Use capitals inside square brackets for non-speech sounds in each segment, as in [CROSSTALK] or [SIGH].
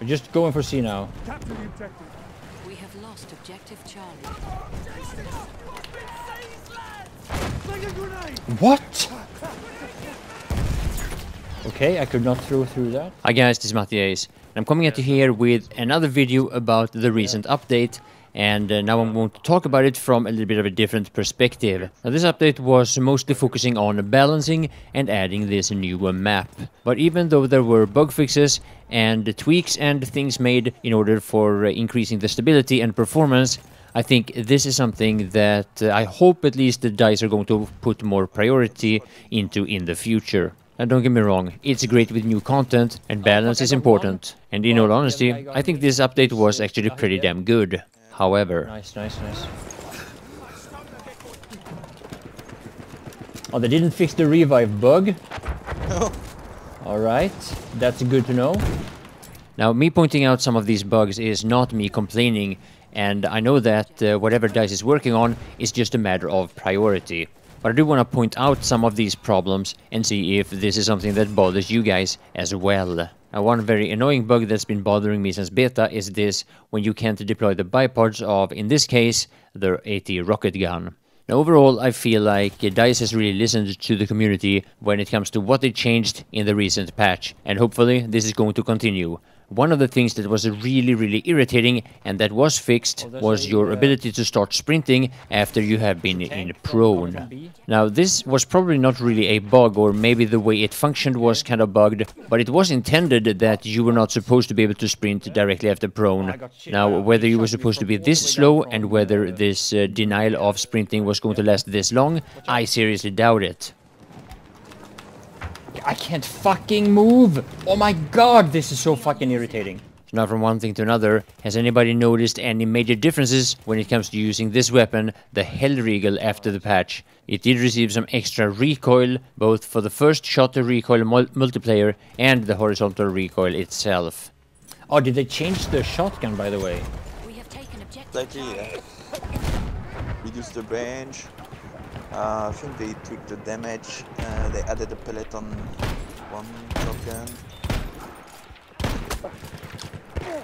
We're just going for C now. Capture the objective. We have lost objective Charlie. Sling a grenade! What? Okay, I could not throw through that. Hi guys, this is Mattias. I'm coming at you here with another video about the recent update and uh, now I'm going to talk about it from a little bit of a different perspective. Now this update was mostly focusing on balancing and adding this new map. But even though there were bug fixes and tweaks and things made in order for uh, increasing the stability and performance, I think this is something that uh, I hope at least the DICE are going to put more priority into in the future. And don't get me wrong, it's great with new content and balance is important. And in all honesty, I think this update was actually pretty damn good. However... Nice, nice, nice. Oh, they didn't fix the revive bug? Alright, that's good to know. Now, me pointing out some of these bugs is not me complaining, and I know that uh, whatever DICE is working on is just a matter of priority. But I do want to point out some of these problems and see if this is something that bothers you guys as well. Now, one very annoying bug that's been bothering me since beta is this when you can't deploy the bipods of, in this case, the AT rocket gun. Now, overall, I feel like DICE has really listened to the community when it comes to what they changed in the recent patch, and hopefully this is going to continue. One of the things that was really, really irritating and that was fixed oh, was your ability to start sprinting after you have been in prone. Now, this was probably not really a bug, or maybe the way it functioned was kind of bugged, but it was intended that you were not supposed to be able to sprint directly after prone. Now, whether you were supposed to be this slow and whether this uh, denial of sprinting was going to last this long, I seriously doubt it. I can't fucking move! Oh my god, this is so fucking irritating. Now from one thing to another, has anybody noticed any major differences when it comes to using this weapon, the Hellriegel, after the patch? It did receive some extra recoil, both for the first shot to recoil mul multiplier and the horizontal recoil itself. Oh, did they change the shotgun, by the way? We have taken objective. yeah. Reduce the range, uh, I think they tweaked the damage, uh, they added a pellet on one shotgun.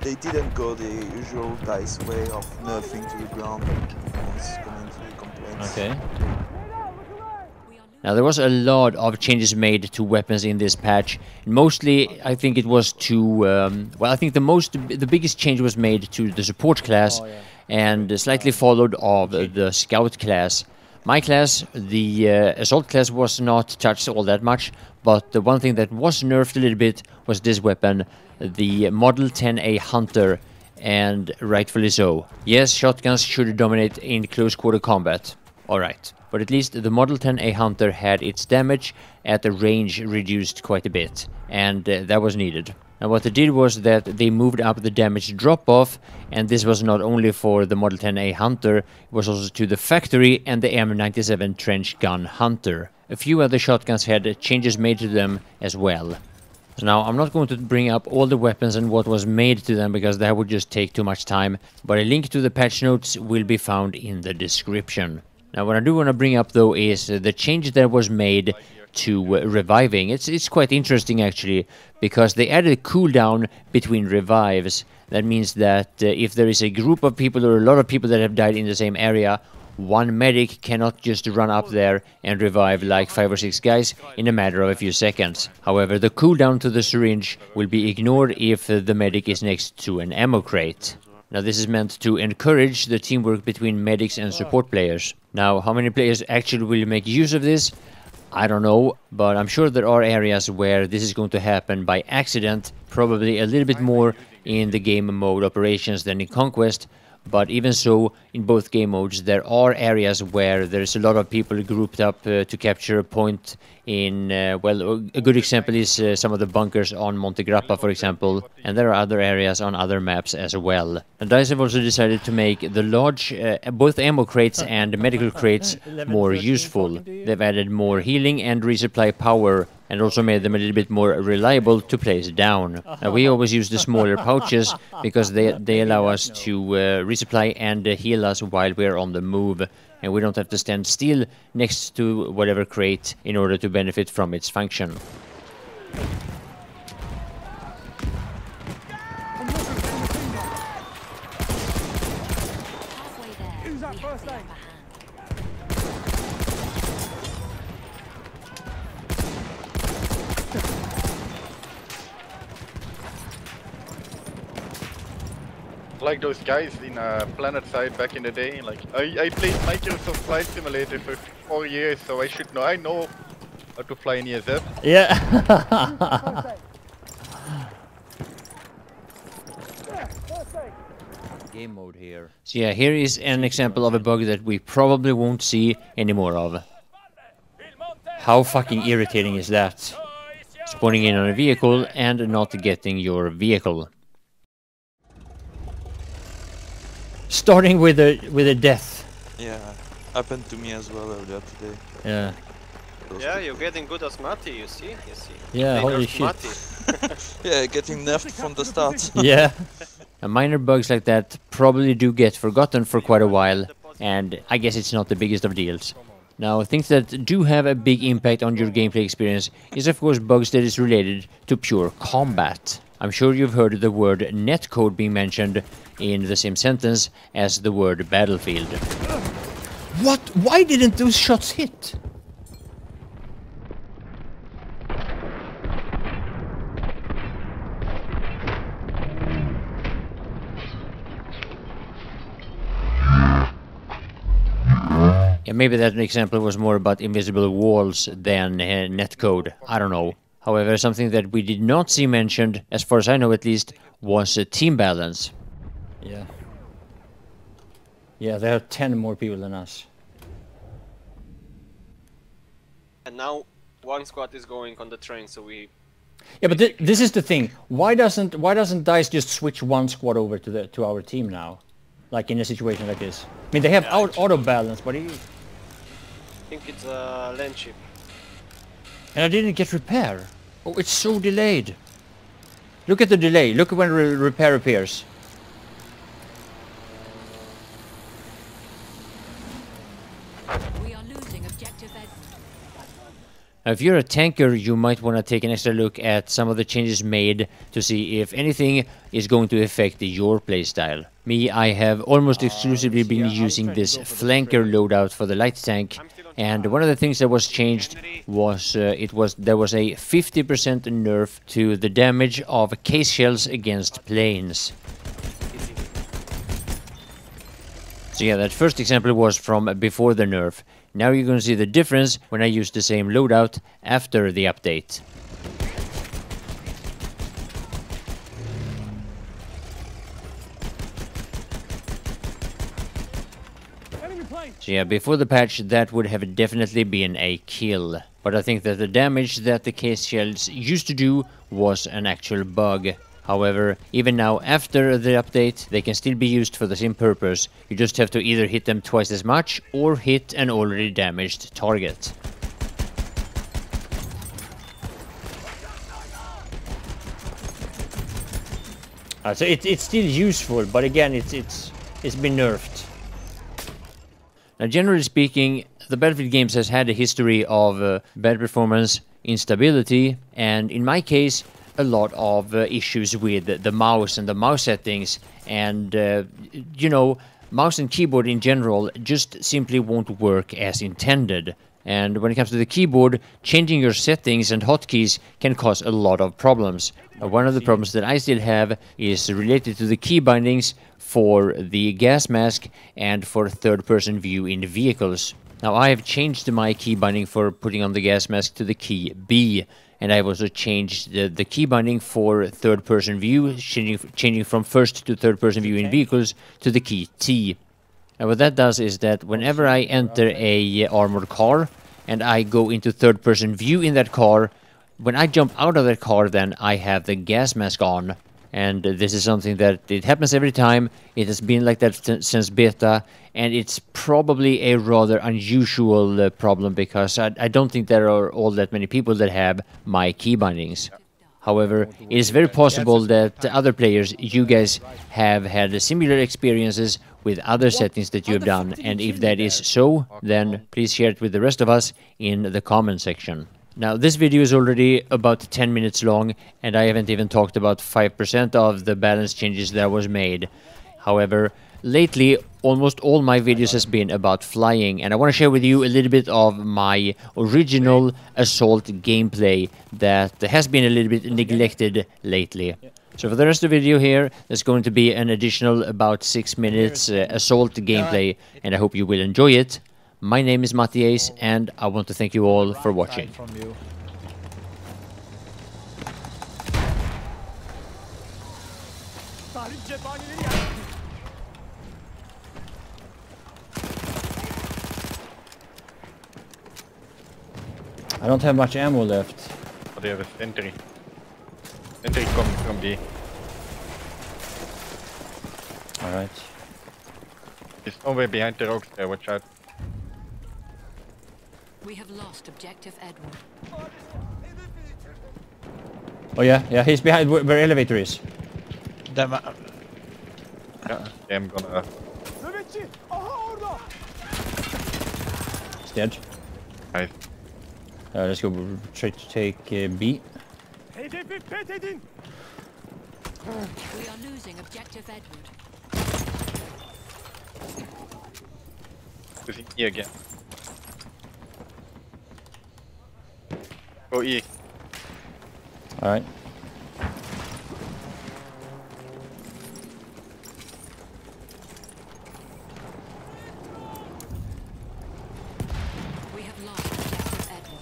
They didn't go the usual DICE way of nerfing to the ground. Okay. Now there was a lot of changes made to weapons in this patch. Mostly, I think it was to um, well, I think the most, the biggest change was made to the support class, oh, yeah. and slightly followed of the scout class. My class, the uh, assault class, was not touched all that much, but the one thing that was nerfed a little bit was this weapon, the Model 10A Hunter, and rightfully so. Yes, shotguns should dominate in close quarter combat. Alright, but at least the Model 10A Hunter had its damage at the range reduced quite a bit, and uh, that was needed. And what they did was that they moved up the damage drop-off, and this was not only for the Model 10A Hunter, it was also to the Factory and the M97 Trench Gun Hunter. A few other shotguns had changes made to them as well. So now, I'm not going to bring up all the weapons and what was made to them because that would just take too much time, but a link to the patch notes will be found in the description. Now, what I do want to bring up though is the change that was made to uh, reviving. It's it's quite interesting actually because they added a cooldown between revives. That means that uh, if there is a group of people or a lot of people that have died in the same area, one medic cannot just run up there and revive like five or six guys in a matter of a few seconds. However, the cooldown to the syringe will be ignored if uh, the medic is next to an ammo crate. Now this is meant to encourage the teamwork between medics and support players. Now how many players actually will make use of this? I don't know, but I'm sure there are areas where this is going to happen by accident, probably a little bit more in the game mode operations than in Conquest, but even so, in both game modes, there are areas where there's a lot of people grouped up uh, to capture a point in, uh, well, a good example is uh, some of the bunkers on Monte Grappa, for example, and there are other areas on other maps as well. And DICE have also decided to make the large, uh, both ammo crates and medical crates [LAUGHS] more useful. They've added more healing and resupply power and also made them a little bit more reliable to place down. [LAUGHS] Uh, we always use the smaller pouches because they, they allow us to uh, resupply and uh, heal us while we're on the move and we don't have to stand still next to whatever crate in order to benefit from its function. Like those guys in uh, PlanetSide back in the day. Like I, I played Microsoft Flight Simulator for four years, so I should know. I know how to fly in ESF. Yeah. [LAUGHS] Game mode here. So yeah, here is an example of a bug that we probably won't see any more of. How fucking irritating is that? Spawning in on a vehicle and not getting your vehicle. Starting with a with a death. Yeah, happened to me as well earlier today. Yeah. Yeah, you're getting good as Mati, you see? You see? Yeah, holy shit. [LAUGHS] Yeah, getting nerfed from the start. [LAUGHS] yeah. And minor bugs like that probably do get forgotten for quite a while, and I guess it's not the biggest of deals. Now, things that do have a big impact on your gameplay experience is of course bugs that is related to pure combat. I'm sure you've heard the word netcode being mentioned in the same sentence as the word battlefield. What? Why didn't those shots hit? Yeah, maybe that example was more about invisible walls than uh, netcode. I don't know. However, something that we did not see mentioned, as far as I know at least, was uh, team balance. Yeah. Yeah, there are 10 more people than us. And now one squad is going on the train, so we Yeah, but thi- this is the thing. Why doesn't why doesn't Dice just switch one squad over to the to our team now? Like in a situation like this. I mean, they have out auto balance, but he, think it's a land ship. And I didn't get repair. Oh, it's so delayed. Look at the delay. Look at when re- repair appears. We are losing objective Ed. Now, if you're a tanker, you might want to take an extra look at some of the changes made to see if anything is going to affect your playstyle. Me, I have almost exclusively been using this flanker loadout for the light tank, and one of the things that was changed was uh, it was there was a 50% nerf to the damage of case shells against planes. So yeah, that first example was from before the nerf. Now you're to see the difference when I use the same loadout after the update. So yeah, before the patch that would have definitely been a kill. But I think that the damage that the case shells used to do was an actual bug. However, even now after the update, they can still be used for the same purpose. You just have to either hit them twice as much or hit an already damaged target. uh, so it, it's still useful, but again, it's it's it's been nerfed. Now, generally speaking, the Battlefield games has had a history of uh, bad performance, instability, and in my case, a lot of uh, issues with the mouse and the mouse settings. And, uh, you know, mouse and keyboard in general just simply won't work as intended. And when it comes to the keyboard, changing your settings and hotkeys can cause a lot of problems. Uh, one of the problems that I still have is related to the key bindings for the gas mask and for third person view in vehicles. Now I have changed my key binding for putting on the gas mask to the key B and I've also changed the, the key binding for third person view, changing, changing from first to third person view in vehicles to the key T. And what that does is that whenever I enter a uh, armored car and I go into third person view in that car, when I jump out of that car then I have the gas mask on. And this is something that it happens every time. It has been like that since beta, and it's probably a rather unusual uh, problem because I, I don't think there are all that many people that have my key bindings. However, it is very possible that other players, you guys, have had similar experiences with other settings that you have done, and if that is so, then please share it with the rest of us in the comment section. Now, this video is already about 10 minutes long, and I haven't even talked about 5% of the balance changes that was made. However, lately almost all my videos has been about flying and I want to share with you a little bit of my original assault gameplay that has been a little bit neglected lately. So for the rest of the video here, there's going to be an additional about 6 minutes uh, assault gameplay and I hope you will enjoy it. My name is Mattias and I want to thank you all for watching. From you. Tahrip cephaneleri yer. I don't have much ammo left. But they have a entry. Sentry coming from B. Alright. He's somewhere behind the rocks there, watch out. We have lost objective Edward. Oh yeah, yeah, he's behind where, where elevator is. Dem Yeah, I'm gonna... Nöbetçi. Aha orada. He's dead. Nice. Uh, let's go try to take uh, B. Hedefi. We are losing objective Edward. Pushing E again. Go E. Alright. We have lost objective Edward.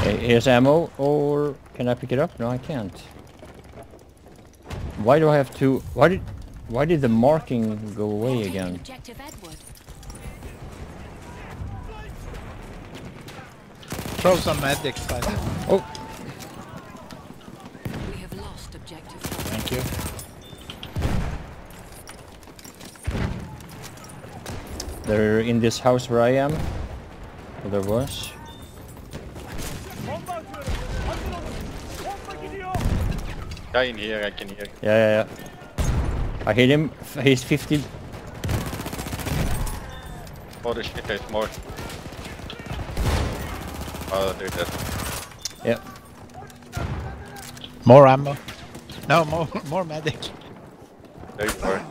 Okay, here's ammo, or can I pick it up? No, I can't. Why do I have to? Why did? Why did the marking go away again? Throw some medics, guys. Oh, We have lost objective Thank you. they're in this house where I am. Or there was. Bomba atıyorum. Hazır olun. Bomba gidiyor. Guy in here, I can hear. Yeah, yeah, yeah. I hit him. He's 50. Oh the shit, there's more. Oh, they're dead. Yeah. More ammo. No, more [LAUGHS] more medic. There you are.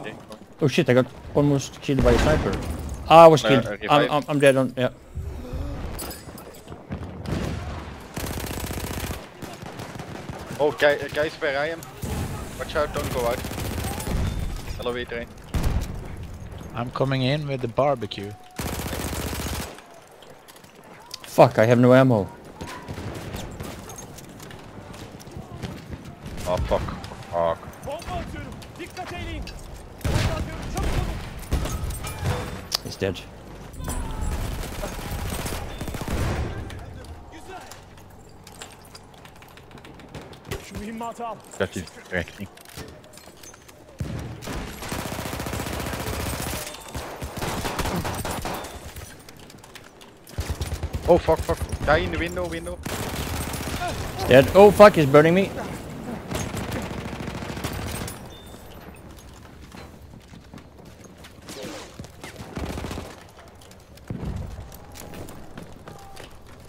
Oh shit! I got almost killed by a sniper. Ah, I was Uh, killed. I'm. I'm, I'm dead on. Yeah. Oh, guy, guys, where I am. Watch out, don't go out. Elevator in. I'm coming in with the barbecue. Fuck! I have no ammo. Oh, fuck. Fuck. Bomba atıyorum. Dikkat eyleyin. Bomba atıyorum. Çabuk olun. He's dead. Güzel. Şu mühimmatı. That is distracting. Oh fuck fuck. Guy in the window, window. He's dead. Oh fuck! He's burning me.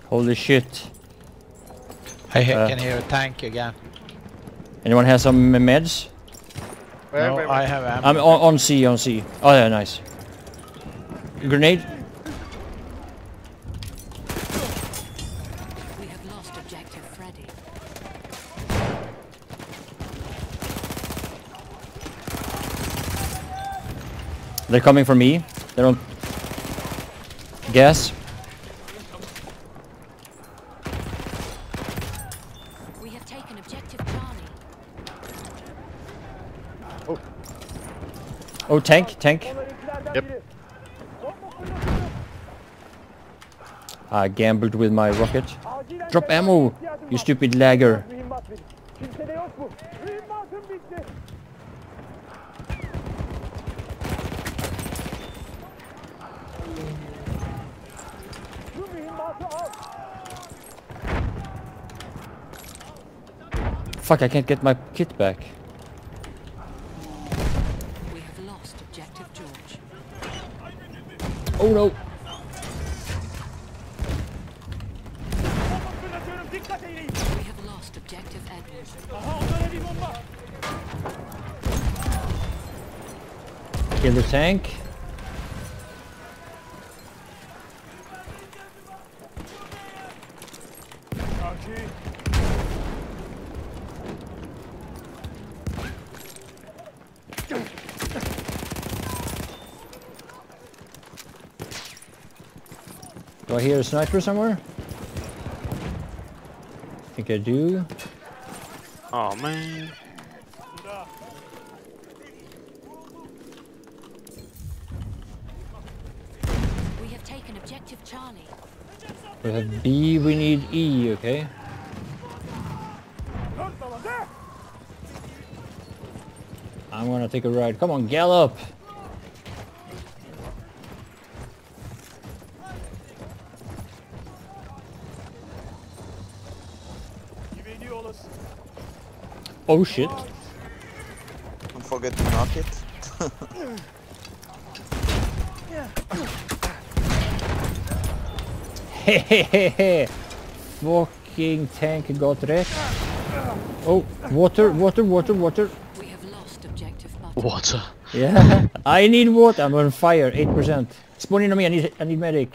Holy shit. I he- Uh. can hear a tank again. Anyone has some meds? Where, no, where, I have ammo. I'm on, on C, on C. Oh yeah, nice. Grenade? We have lost objective Freddy. They're coming for me. They don't... Guess. We have taken objective Charlie. Oh, tank, tank. Yep. biri. Bomba fırlatıyorum. I gambled with my rocket. Drop ammo, you stupid lagger. Fuck, I can't get my kit back. We have lost objective George. Oh no. Bomba fırlatıyorum. Dikkat Dikkat edin. We have lost objective Edward. Aha onlara bir bomba. Kill the tank. I hear a sniper somewhere? I think I do. Oh man. We have taken objective Charlie. We have B, we need E, okay? Dört baba de. I'm gonna take a ride. Come on, gallop! Oh shit. Don't forget to knock it. [LAUGHS] Hehehehe! Fucking tank got wrecked. Oh, water, water, water, water. We have lost objective Butter. Water. Yeah, [LAUGHS] I need water. I'm on fire, 8%. Spawn in on me, I need, I need medic.